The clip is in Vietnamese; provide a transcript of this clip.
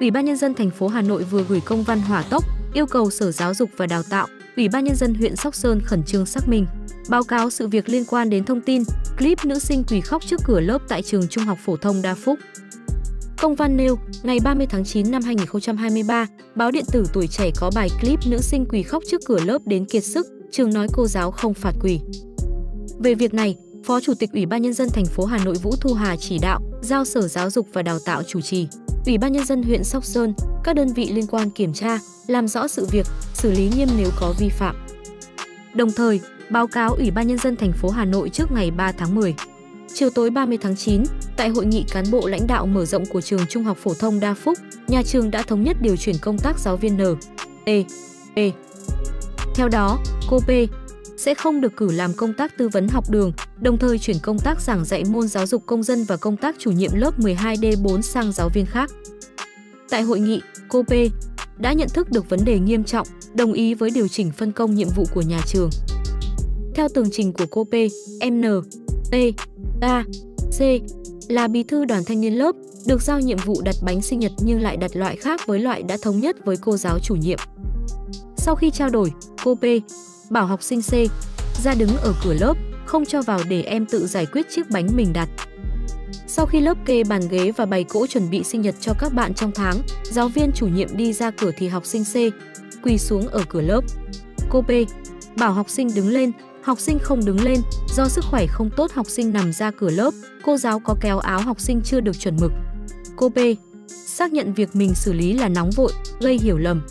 Ủy ban nhân dân thành phố Hà Nội vừa gửi công văn hỏa tốc yêu cầu Sở Giáo dục và Đào tạo, Ủy ban nhân dân huyện Sóc Sơn khẩn trương xác minh, báo cáo sự việc liên quan đến thông tin clip nữ sinh quỳ khóc trước cửa lớp tại trường Trung học phổ thông Đa Phúc. Công văn nêu, ngày 30 tháng 9 năm 2023, báo điện tử Tuổi Trẻ có bài clip nữ sinh quỳ khóc trước cửa lớp đến kiệt sức, trường nói cô giáo không phạt quỳ. Về việc này, Phó Chủ tịch Ủy ban nhân dân thành phố Hà Nội Vũ Thu Hà chỉ đạo giao Sở Giáo dục và Đào tạo chủ trì, Ủy ban nhân dân huyện Sóc Sơn, các đơn vị liên quan kiểm tra, làm rõ sự việc, xử lý nghiêm nếu có vi phạm. Đồng thời, báo cáo Ủy ban nhân dân thành phố Hà Nội trước ngày 3 tháng 10. Chiều tối 30 tháng 9, tại hội nghị cán bộ lãnh đạo mở rộng của trường Trung học phổ thông Đa Phúc, nhà trường đã thống nhất điều chuyển công tác giáo viên N, t, P. Theo đó, cô P sẽ không được cử làm công tác tư vấn học đường, đồng thời chuyển công tác giảng dạy môn giáo dục công dân và công tác chủ nhiệm lớp 12D4 sang giáo viên khác. Tại hội nghị, cô P đã nhận thức được vấn đề nghiêm trọng, đồng ý với điều chỉnh phân công nhiệm vụ của nhà trường. Theo tường trình của cô P, M, T, A, C là bí thư đoàn thanh niên lớp, được giao nhiệm vụ đặt bánh sinh nhật nhưng lại đặt loại khác với loại đã thống nhất với cô giáo chủ nhiệm. Sau khi trao đổi, cô P bảo học sinh C ra đứng ở cửa lớp, không cho vào để em tự giải quyết chiếc bánh mình đặt. Sau khi lớp kê bàn ghế và bày cỗ chuẩn bị sinh nhật cho các bạn trong tháng, giáo viên chủ nhiệm đi ra cửa thì học sinh C quỳ xuống ở cửa lớp. Cô P bảo học sinh đứng lên, học sinh không đứng lên, do sức khỏe không tốt học sinh nằm ra cửa lớp, cô giáo có kéo áo học sinh chưa được chuẩn mực. Cô P xác nhận việc mình xử lý là nóng vội, gây hiểu lầm,